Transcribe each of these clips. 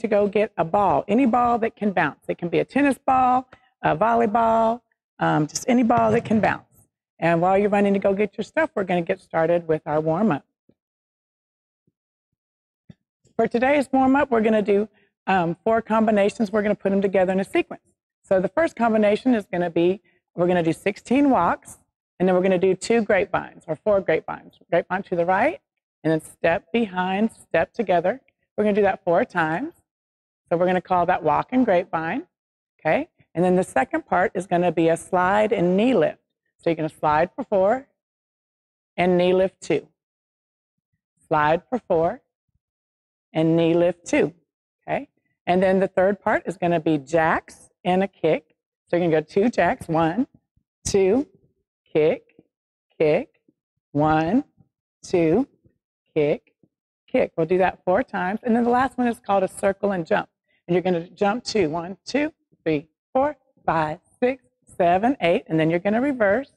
to go get a ball, any ball that can bounce. It can be a tennis ball, a volleyball, um, just any ball that can bounce. And while you're running to go get your stuff, we're going to get started with our warm up. For today's warm up, we're going to do um, four combinations. We're going to put them together in a sequence. So the first combination is going to be we're going to do 16 walks, and then we're going to do two grapevines or four grapevines. Grapevine to the right, and then step behind, step together. We're going to do that four times. So we're going to call that walk and grapevine. Okay. And then the second part is going to be a slide and knee lift. So you're going to slide for four and knee lift two. Slide for four and knee lift two. Okay. And then the third part is going to be jacks and a kick. So you're going to go two jacks, one, two, kick, kick, one, two, kick, kick. We'll do that four times. And then the last one is called a circle and jump. And you're going to jump two, one, two, three, four, five, six, seven, eight. And then you're going to reverse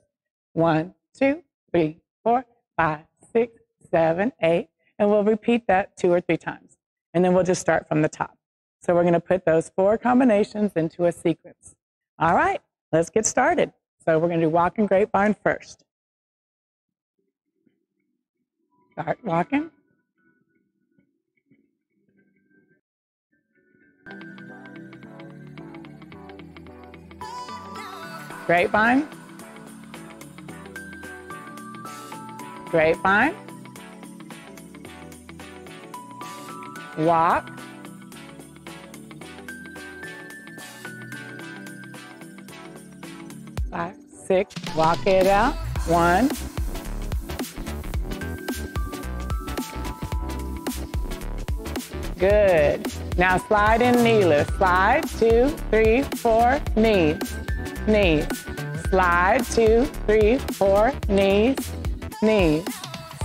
one, two, three, four, five, six, seven, eight. And we'll repeat that two or three times. And then we'll just start from the top. So we're going to put those four combinations into a sequence. All right, let's get started. So we're going to do walking grapevine first. Start walking. Grapevine. Grapevine. Walk. Five, six, walk it out. One. Good. Now slide in knee lift. Slide, two, three, four, knees, knees. Slide, two, three, four, knees, knees.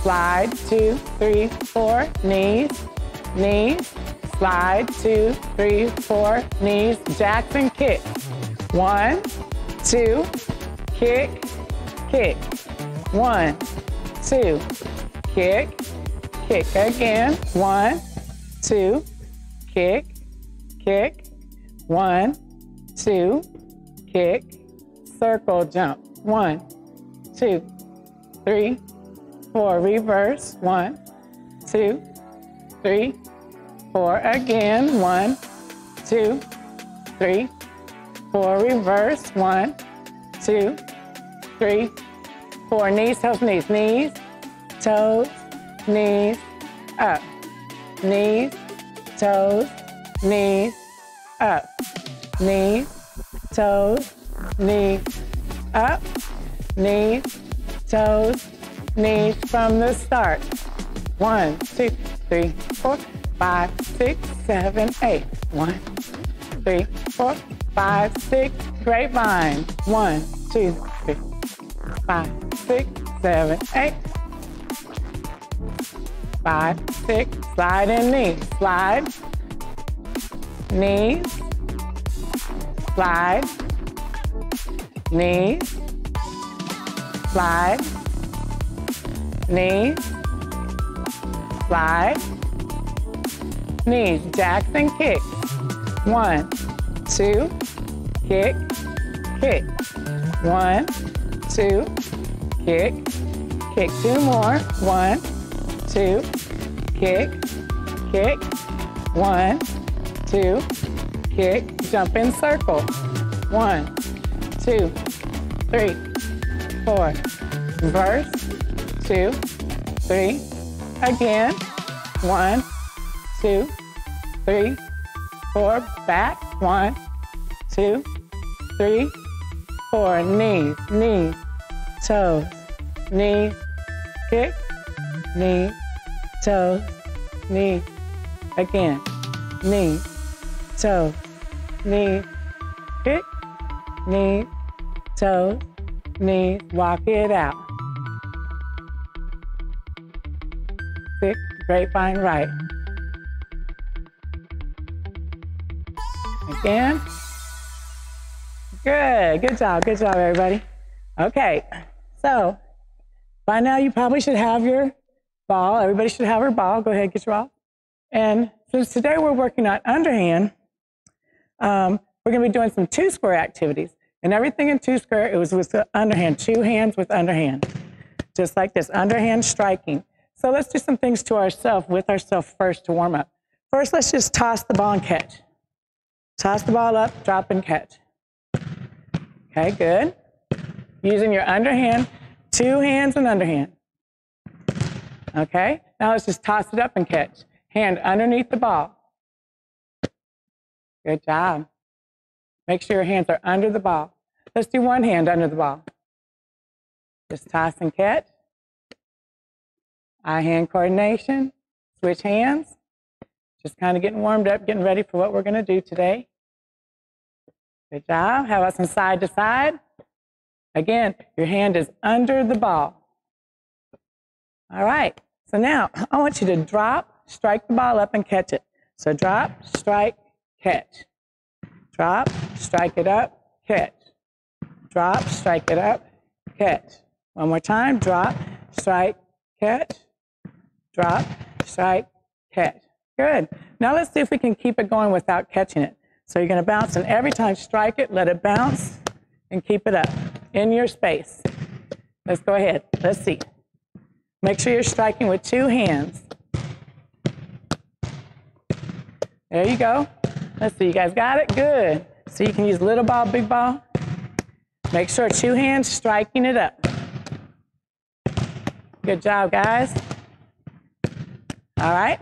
Slide, two, three, four, knees, knees. Slide, two, three, four, knees. Jackson kick. One, two, kick, kick. One, two, kick, kick again. One, two, kick, kick. One, two, kick, circle jump. One, two, three, four. Reverse. One, two, three, four. Again. One, two, three, four. Reverse. One, two, three, four. Knees, toes, knees, knees, toes, knees, up. Knees, toes, knees, up. Knees, toes, knee, up. knee, toes, knees from the start. One, two, three, four, five, six, seven, eight. One, three, four, five, six. Grapevine. One, two, three, five, six, seven, eight. Five, six, slide in knee, Slide. Knees. Slide. Knees. Slide. Knees. Slide. knee. Jackson kick. One, two, kick, kick. One, two, kick, kick. Two more. One, two, kick, kick. One, two, kick. Jump in circle. One, two, three, four. Reverse. Two, three. Again. One, two, three, four. Back. One, two, three, four. Knees, knees, toes, knees, kick, knees, toes, knees. Again, knees, toes, knees, kick, knees, toes, knees. Walk it out. Six, grapevine right. Again. Good, good job, good job, everybody. Okay, so by now you probably should have your ball. Everybody should have her ball. Go ahead, get your ball. And since today we're working on underhand, um, we're going to be doing some two square activities. And everything in two square, it was with the underhand, two hands with underhand. Just like this, underhand striking. So let's do some things to ourselves, with ourselves first to warm up. First, let's just toss the ball and catch. Toss the ball up, drop and catch. Okay, good. Using your underhand, two hands and underhand. Okay, now let's just toss it up and catch. Hand underneath the ball. Good job. Make sure your hands are under the ball. Let's do one hand under the ball. Just toss and catch. Eye hand coordination. Switch hands. Just kind of getting warmed up, getting ready for what we're going to do today. Good job. How about some side to side? Again, your hand is under the ball. All right. So now I want you to drop, strike the ball up, and catch it. So drop, strike, catch. Drop, strike it up, catch. Drop, strike it up, catch. One more time. Drop, strike, catch. Drop, strike, catch. Good. Now let's see if we can keep it going without catching it. So you're going to bounce, and every time strike it, let it bounce, and keep it up in your space. Let's go ahead. Let's see. Make sure you're striking with two hands. There you go. Let's see, you guys got it? Good. So you can use little ball, big ball. Make sure two hands striking it up. Good job, guys. All right.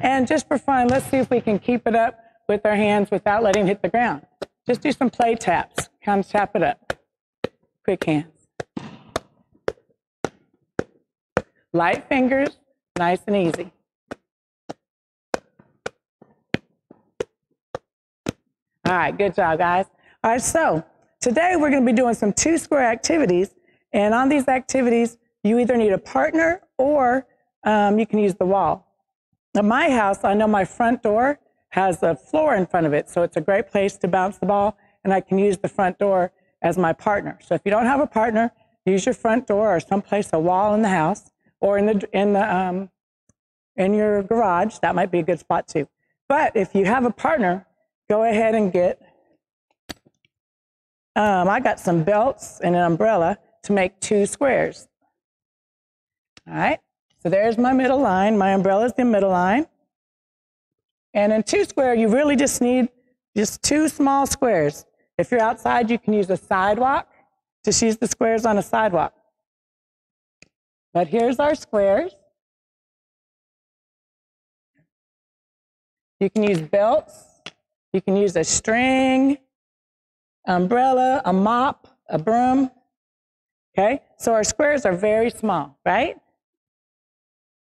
And just for fun, let's see if we can keep it up with our hands without letting it hit the ground. Just do some play taps. Come tap it up. Quick hands. Light fingers, nice and easy. All right, good job, guys. All right, so today we're going to be doing some two square activities. And on these activities, you either need a partner or um, you can use the wall. At my house, I know my front door has a floor in front of it, so it's a great place to bounce the ball, and I can use the front door as my partner. So if you don't have a partner, use your front door or someplace, a wall in the house or in the in the um, in your garage. That might be a good spot too. But if you have a partner, go ahead and get. Um, I got some belts and an umbrella to make two squares. All right. So there's my middle line. My umbrella is the middle line. And in two square, you really just need just two small squares. If you're outside, you can use a sidewalk. Just use the squares on a sidewalk. But here's our squares. You can use belts. You can use a string, umbrella, a mop, a broom. Okay, so our squares are very small, right?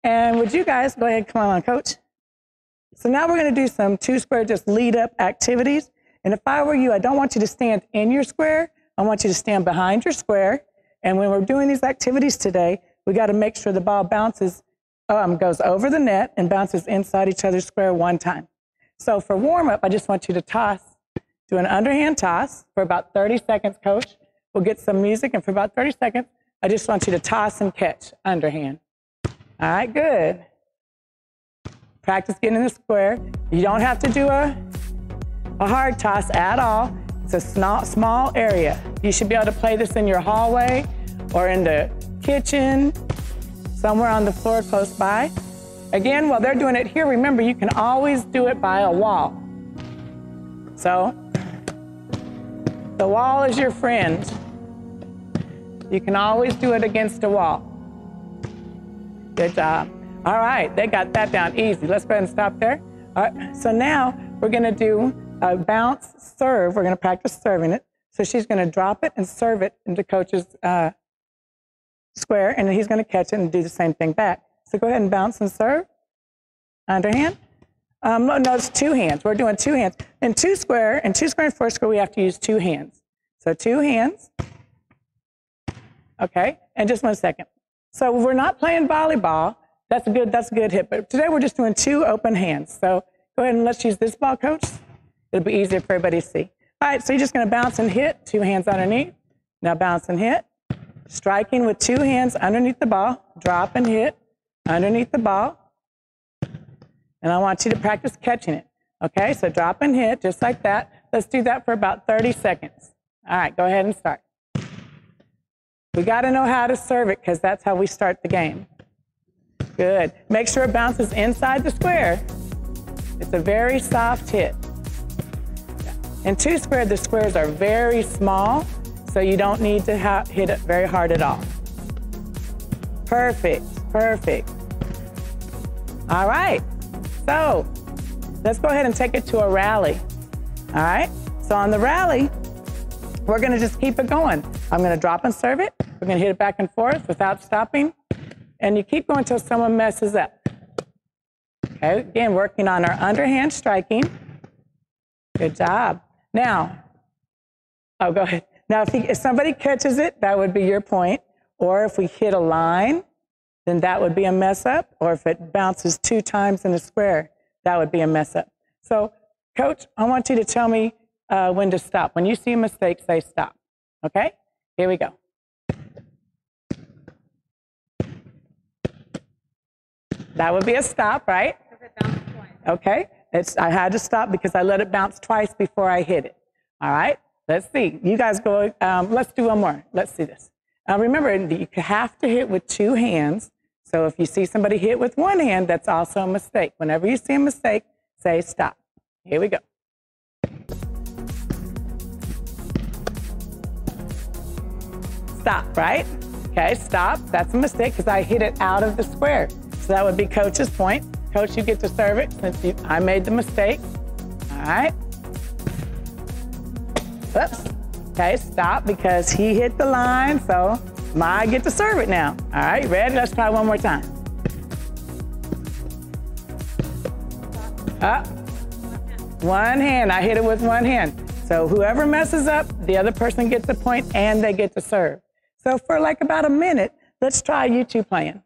And would you guys go ahead, come on, coach? So now we're going to do some two square just lead up activities. And if I were you, I don't want you to stand in your square. I want you to stand behind your square. And when we're doing these activities today, we got to make sure the ball bounces, um, goes over the net and bounces inside each other's square one time. So for warm up, I just want you to toss, do an underhand toss for about 30 seconds, coach. We'll get some music, and for about 30 seconds, I just want you to toss and catch underhand. All right, good. Practice getting in the square. You don't have to do a, a hard toss at all. It's a small, small area. You should be able to play this in your hallway or in the kitchen, somewhere on the floor close by. Again, while they're doing it here, remember you can always do it by a wall. So, the wall is your friend. You can always do it against a wall. Good job. All right, they got that down easy. Let's go ahead and stop there. All right, so now we're going to do a bounce serve. We're going to practice serving it. So she's going to drop it and serve it into coach's uh, square, and he's going to catch it and do the same thing back. So go ahead and bounce and serve. Underhand. Um, no, it's two hands. We're doing two hands. In two square, in two square and four square, we have to use two hands. So two hands. Okay, and just one second. So we're not playing volleyball. That's a good, that's a good hit. But today we're just doing two open hands. So go ahead and let's use this ball, coach. It'll be easier for everybody to see. All right, so you're just going to bounce and hit, two hands underneath. Now bounce and hit. Striking with two hands underneath the ball, drop and hit underneath the ball. And I want you to practice catching it. Okay, so drop and hit just like that. Let's do that for about 30 seconds. All right, go ahead and start. We got to know how to serve it because that's how we start the game. Good. Make sure it bounces inside the square. It's a very soft hit. In two square, the squares are very small, so you don't need to hit it very hard at all. Perfect, perfect. All right, so let's go ahead and take it to a rally. All right, so on the rally, we're gonna just keep it going. I'm gonna drop and serve it. We're gonna hit it back and forth without stopping. And you keep going until someone messes up. Okay, again, working on our underhand striking. Good job. Now, oh, go ahead. Now, if, he, if somebody catches it, that would be your point. Or if we hit a line, then that would be a mess up. Or if it bounces two times in a square, that would be a mess up. So, coach, I want you to tell me uh, when to stop. When you see a mistake, say stop. Okay? Here we go. That would be a stop, right? Okay. It's, I had to stop because I let it bounce twice before I hit it. All right. Let's see. You guys go. Um, let's do one more. Let's see this. Now remember, you have to hit with two hands. So if you see somebody hit with one hand, that's also a mistake. Whenever you see a mistake, say stop. Here we go. Stop, right? Okay, stop. That's a mistake because I hit it out of the square. So that would be coach's point. Coach, you get to serve it since you, I made the mistake. All right. Oops. Okay, stop because he hit the line, so I get to serve it now. All right, ready? Let's try one more time. Up. One hand. I hit it with one hand. So whoever messes up, the other person gets the point and they get to serve. So for like about a minute, let's try you two playing.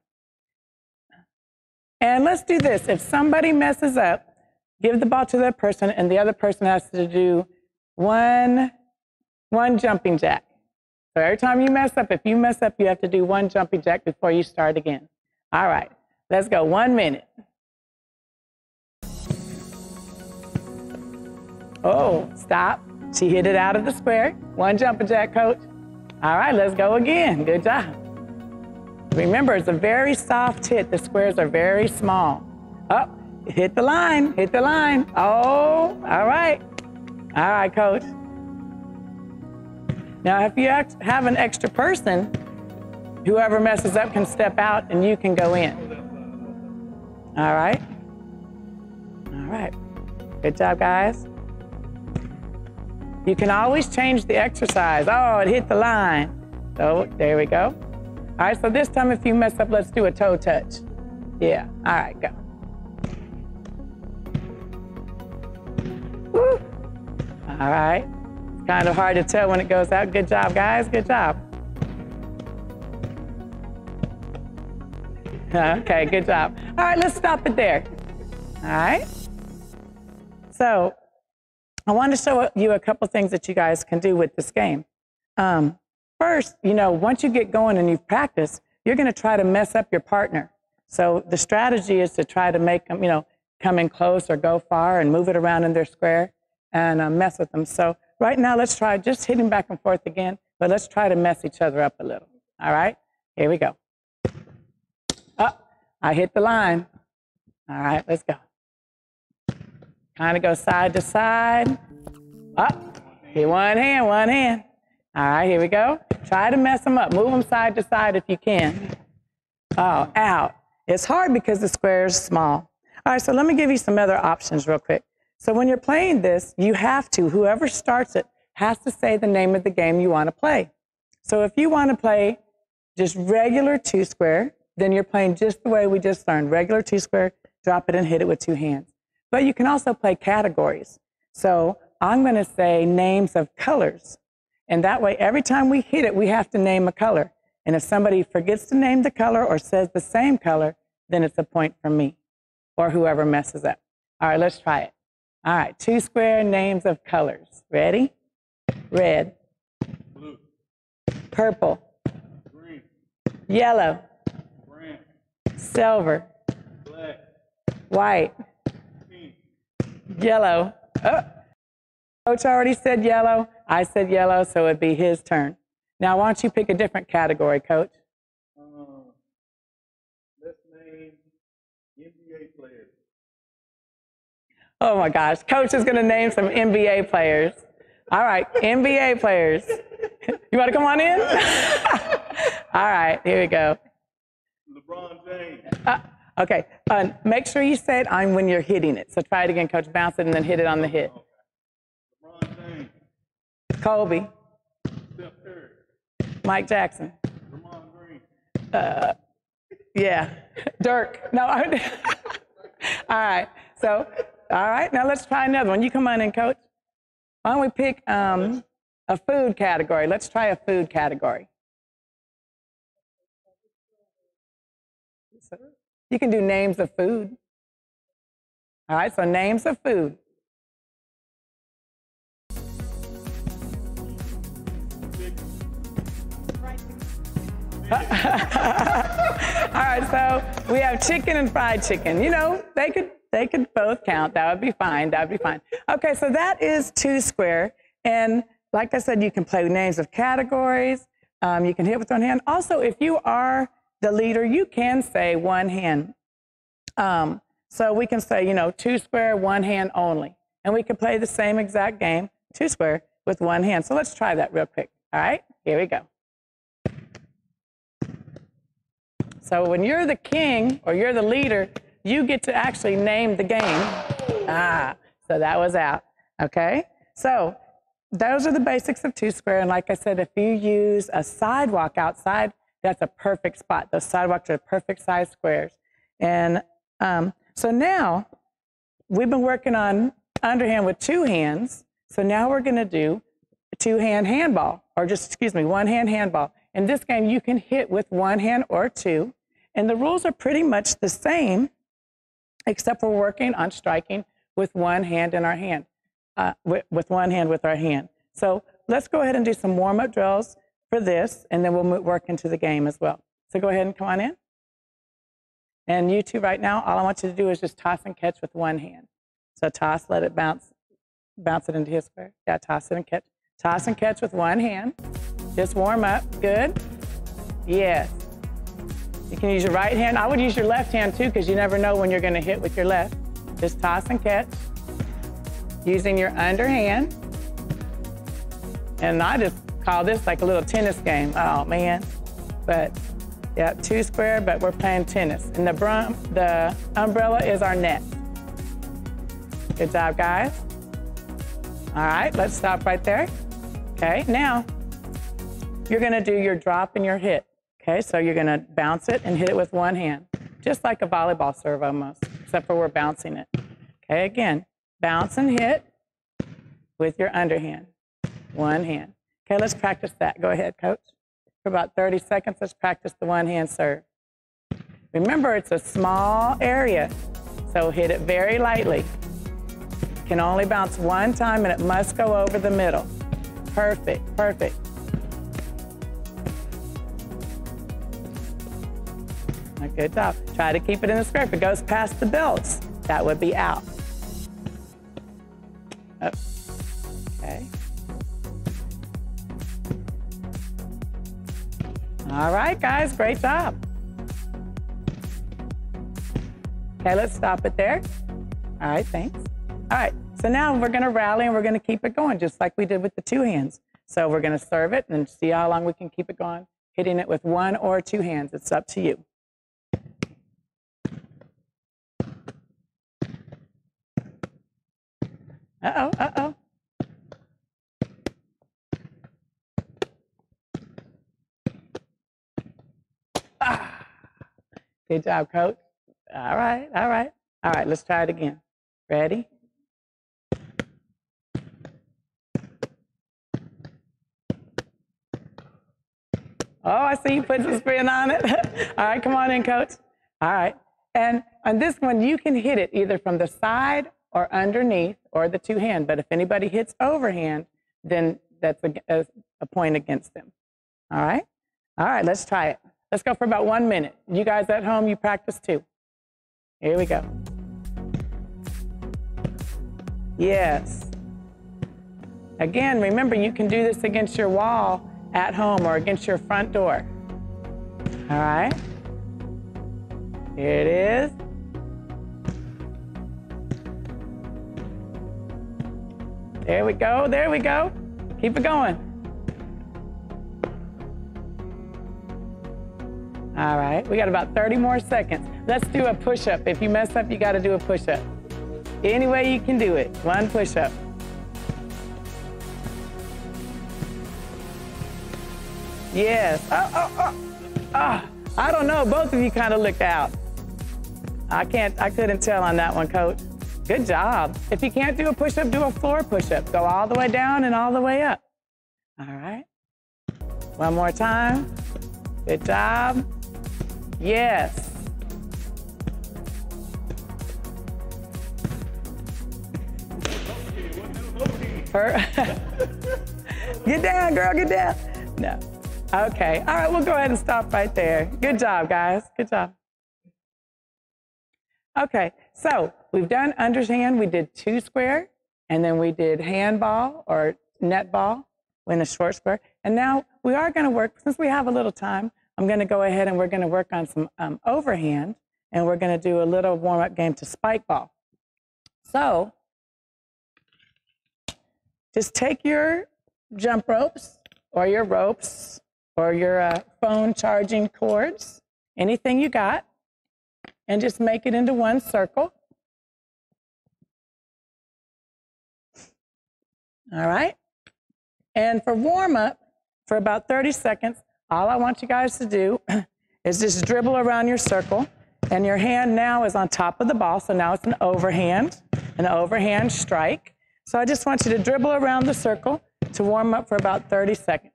And let's do this. If somebody messes up, give the ball to that person, and the other person has to do one, one jumping jack. So every time you mess up, if you mess up, you have to do one jumping jack before you start again. All right, let's go. One minute. Oh, stop. She hit it out of the square. One jumping jack, coach. All right, let's go again. Good job. Remember, it's a very soft hit. The squares are very small. Up, oh, hit the line, hit the line. Oh, all right. All right, coach. Now, if you have an extra person, whoever messes up can step out and you can go in. All right? All right. Good job, guys. You can always change the exercise. Oh, it hit the line. So there we go. All right, so this time if you mess up, let's do a toe touch. Yeah, all right, go. Woo. All right. Kind of hard to tell when it goes out. Good job, guys. Good job. Okay, good job. All right, let's stop it there. All right. So I want to show you a couple things that you guys can do with this game. Um, First, you know, once you get going and you've practiced, you're going to try to mess up your partner. So the strategy is to try to make them, you know, come in close or go far and move it around in their square and uh, mess with them. So right now, let's try just hitting back and forth again, but let's try to mess each other up a little. All right, here we go. Up, oh, I hit the line. All right, let's go. Kind of go side to side. Up, hit one hand, one hand. All right, here we go. Try to mess them up. Move them side to side if you can. Oh, out. It's hard because the square is small. All right, so let me give you some other options real quick. So when you're playing this, you have to, whoever starts it has to say the name of the game you want to play. So if you want to play just regular two square, then you're playing just the way we just learned, regular two square, drop it and hit it with two hands. But you can also play categories. So I'm going to say names of colors. And that way, every time we hit it, we have to name a color. And if somebody forgets to name the color or says the same color, then it's a point for me or whoever messes up. All right, let's try it. All right, two square names of colors. Ready? Red. Blue. Purple. Green. Yellow. Silver. Black. White. Pink. Yellow. Oh. Coach already said yellow. I said yellow, so it'd be his turn. Now, why don't you pick a different category, Coach? Uh, let's name NBA players. Oh my gosh, Coach is going to name some NBA players. All right, NBA players. You want to come on in? All right, here we go. LeBron James. Uh, okay, uh, make sure you say it on when you're hitting it. So try it again, Coach. Bounce it and then hit it on the hit. LeBron James. Kobe, Steph Curry. Mike Jackson. Draymond Green. Uh, yeah, Dirk. No, I, all right. So, all right. Now let's try another one. You come on in, Coach. Why don't we pick um, a food category? Let's try a food category. You can do names of food. All right. So names of food. All right, so we have chicken and fried chicken. You know, they could they could both count. That would be fine. That would be fine. Okay, so that is two square. And like I said, you can play names of categories. Um, you can hit with one hand. Also, if you are the leader, you can say one hand. Um, so we can say, you know, two square, one hand only. And we can play the same exact game, two square, with one hand. So let's try that real quick. All right, here we go. So when you're the king or you're the leader, you get to actually name the game. Ah, so that was out. Okay? So those are the basics of two square. And like I said, if you use a sidewalk outside, that's a perfect spot. Those sidewalks are perfect size squares. And um, so now we've been working on underhand with two hands. So now we're going to do two hand handball, or just, excuse me, one hand handball. In this game, you can hit with one hand or two. And the rules are pretty much the same, except we're working on striking with one hand in our hand, uh, with, with, one hand with our hand. So let's go ahead and do some warm up drills for this, and then we'll work into the game as well. So go ahead and come on in. And you two right now, all I want you to do is just toss and catch with one hand. So toss, let it bounce, bounce it into his square. Yeah, toss it and catch. Toss and catch with one hand. Just warm up. Good. Yes. You can use your right hand. I would use your left hand too because you never know when you're going to hit with your left. Just toss and catch using your underhand. And I just call this like a little tennis game. Oh man. But yeah, two square, but we're playing tennis. And the, brum, the umbrella is our net. Good job, guys. All right, let's stop right there. Okay, now you're gonna do your drop and your hit. Okay, so you're gonna bounce it and hit it with one hand, just like a volleyball serve almost, except for we're bouncing it. Okay, again, bounce and hit with your underhand, one hand. Okay, let's practice that. Go ahead, coach. For about 30 seconds, let's practice the one hand serve. Remember, it's a small area, so hit it very lightly. Can only bounce one time and it must go over the middle. Perfect, perfect. Good job. Try to keep it in the square. If it goes past the belts, that would be out. Okay. All right, guys, great job. Okay, let's stop it there. All right, thanks. All right, so now we're gonna rally and we're gonna keep it going just like we did with the two hands. So we're gonna serve it and see how long we can keep it going, hitting it with one or two hands. It's up to you. Uh-oh, uh-oh. Ah. Good job, coach. All right, all right. All right, let's try it again. Ready? Oh, I see you put some spin on it. all right, come on in, coach. All right. And on this one, you can hit it either from the side or underneath or the two hand. But if anybody hits overhand, then that's a, a, point against them. All right? All right, let's try it. Let's go for about one minute. You guys at home, you practice too. Here we go. Yes. Again, remember you can do this against your wall at home or against your front door. All right. Here it is. There we go. There we go. Keep it going. All right. We got about 30 more seconds. Let's do a push up. If you mess up, you got to do a push up. Any way you can do it. One push up. Yes. Oh, oh, oh. Ah, I don't know. Both of you kind of looked out. I can't, I couldn't tell on that one, coach. Good job. If you can't do a push up, do a floor push up. Go all the way down and all the way up. All right. One more time. Good job. Yes. Get down, girl, get down. No. Okay. All right, we'll go ahead and stop right there. Good job, guys. Good job. Okay, so we've done underhand. We did two square, and then we did handball or netball in a short square. And now we are going to work, since we have a little time, I'm going to go ahead and we're going to work on some um, overhand, and we're going to do a little warm up game to spike ball. So just take your jump ropes or your ropes or your uh, phone charging cords, anything you got, and just make it into one circle. All right. And for warm up, for about 30 seconds, all I want you guys to do is just dribble around your circle. And your hand now is on top of the ball, so now it's an overhand, an overhand strike. So I just want you to dribble around the circle to warm up for about 30 seconds.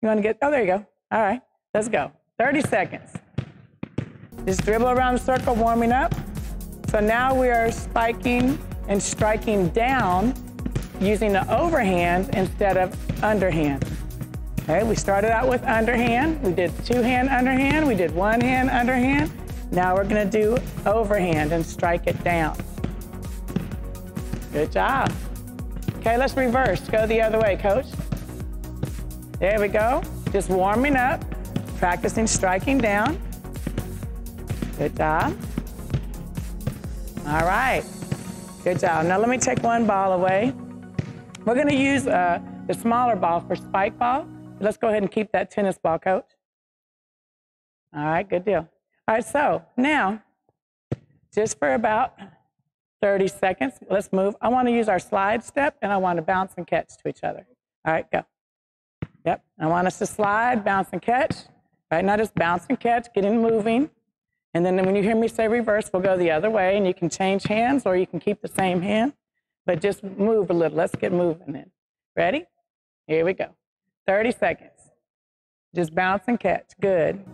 You want to get, oh, there you go. All right, let's go. 30 seconds. Just dribble around the circle, warming up. So now we are spiking and striking down using the overhand instead of underhand. Okay, we started out with underhand. We did two hand underhand. We did one hand underhand. Now we're going to do overhand and strike it down. Good job. Okay, let's reverse. Go the other way, coach. There we go. Just warming up, practicing striking down. Good job. All right. Good job. Now let me take one ball away. We're going to use uh, the smaller ball for spike ball. Let's go ahead and keep that tennis ball, coach. All right, good deal. All right, so now, just for about 30 seconds, let's move. I want to use our slide step and I want to bounce and catch to each other. All right, go. Yep, I want us to slide, bounce and catch. Right now, just bounce and catch, getting moving. And then when you hear me say reverse, we'll go the other way and you can change hands or you can keep the same hand, but just move a little. Let's get moving then. Ready? Here we go. 30 seconds. Just bounce and catch. Good.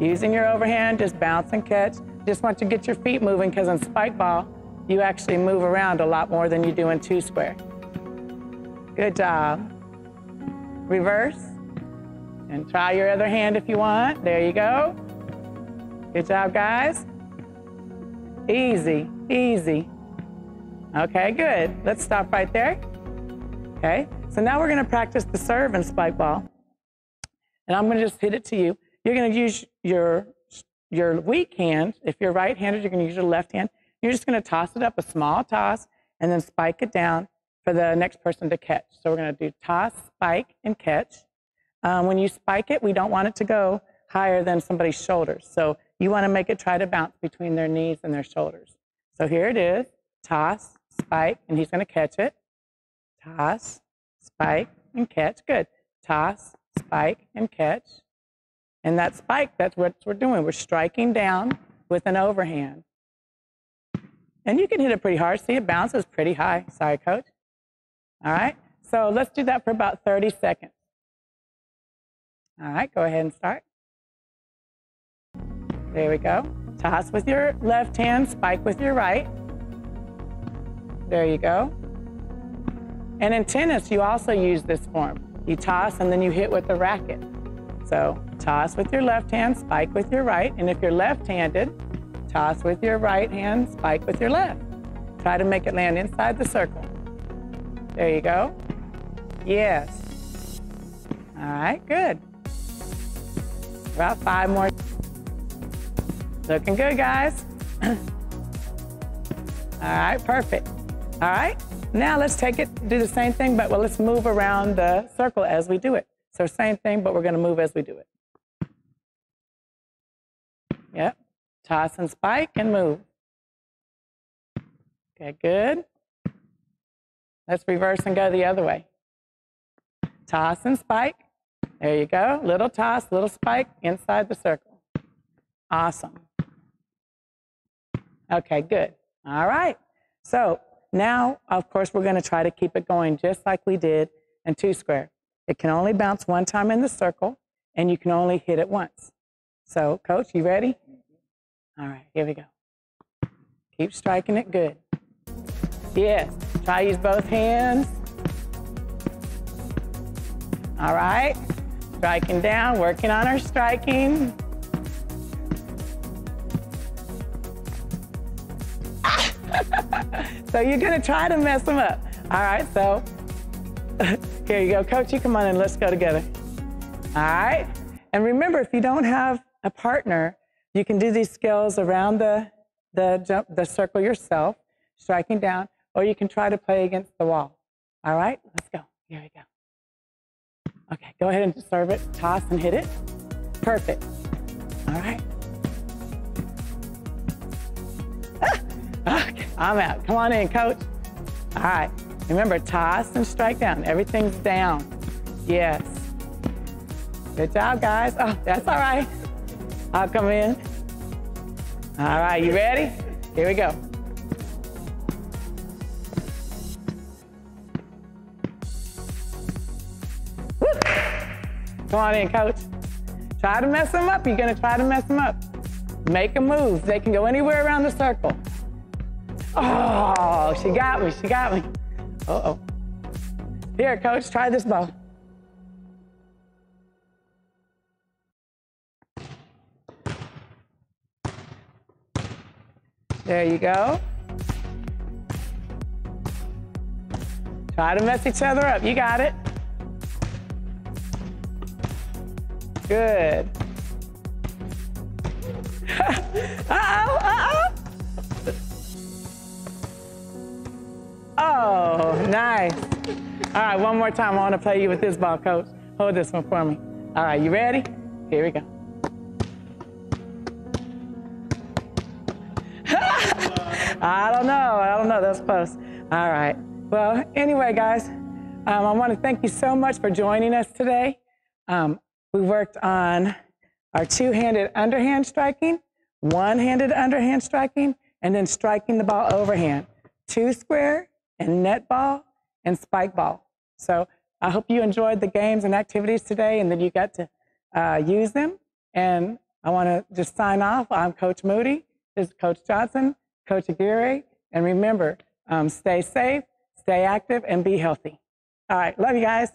Using your overhand, just bounce and catch. Just want to get your feet moving because in spike ball, you actually move around a lot more than you do in two square. Good job. Reverse. And try your other hand if you want. There you go. Good job, guys. Easy, easy. Okay, good. Let's stop right there. Okay, so now we're going to practice the serve and spike ball. And I'm going to just hit it to you. You're going to use your, your weak hand. If you're right handed, you're going to use your left hand. You're just going to toss it up, a small toss, and then spike it down for the next person to catch. So we're going to do toss, spike, and catch. Um, when you spike it, we don't want it to go higher than somebody's shoulders. So you want to make it try to bounce between their knees and their shoulders. So here it is toss, spike, and he's going to catch it. Toss, spike, and catch. Good. Toss, spike, and catch. And that spike, that's what we're doing. We're striking down with an overhand. And you can hit it pretty hard. See, it bounces pretty high. Sorry, coach. All right. So let's do that for about 30 seconds. All right, go ahead and start. There we go. Toss with your left hand, spike with your right. There you go. And in tennis, you also use this form. You toss and then you hit with the racket. So toss with your left hand, spike with your right. And if you're left handed, toss with your right hand, spike with your left. Try to make it land inside the circle. There you go. Yes. All right, good. About five more. Looking good, guys. All right, perfect. All right, now let's take it, do the same thing, but well, let's move around the circle as we do it. So same thing, but we're gonna move as we do it. Yep, toss and spike and move. Okay, good. Let's reverse and go the other way. Toss and spike. There you go. Little toss, little spike inside the circle. Awesome. Okay, good. All right. So now, of course, we're going to try to keep it going just like we did in two square. It can only bounce one time in the circle, and you can only hit it once. So, coach, you ready? All right, here we go. Keep striking it good. Yes. Try use both hands. All right. Striking down, working on our striking. So you're going to try to mess them up. All right, so here you go. Coach, you come on and let's go together. All right. And remember, if you don't have a partner, you can do these skills around the, the, jump, the circle yourself, striking down, or you can try to play against the wall. All right, let's go. Here we go. Okay, go ahead and serve it, toss and hit it. Perfect. All right. I'm out. Come on in, coach. All right. Remember, toss and strike down. Everything's down. Yes. Good job, guys. Oh, that's all right. I'll come in. All right, you ready? Here we go. Come on in, coach. Try to mess them up. You're going to try to mess them up. Make a move. They can go anywhere around the circle. Oh, she got me. She got me. Uh oh. Here, coach, try this ball. There you go. Try to mess each other up. You got it. Good. uh-oh, uh-oh. Oh, nice. All right, one more time. I want to play you with this ball, coach. Hold this one for me. All right, you ready? Here we go. I don't know. I don't know. That's close. All right. Well, anyway, guys, um, I want to thank you so much for joining us today. Um, we worked on our two-handed underhand striking, one-handed underhand striking, and then striking the ball overhand. Two square and net ball and spike ball. So I hope you enjoyed the games and activities today and that you got to uh, use them. And I want to just sign off. I'm Coach Moody. This is Coach Johnson, Coach Aguirre. And remember, um, stay safe, stay active, and be healthy. All right. Love you guys.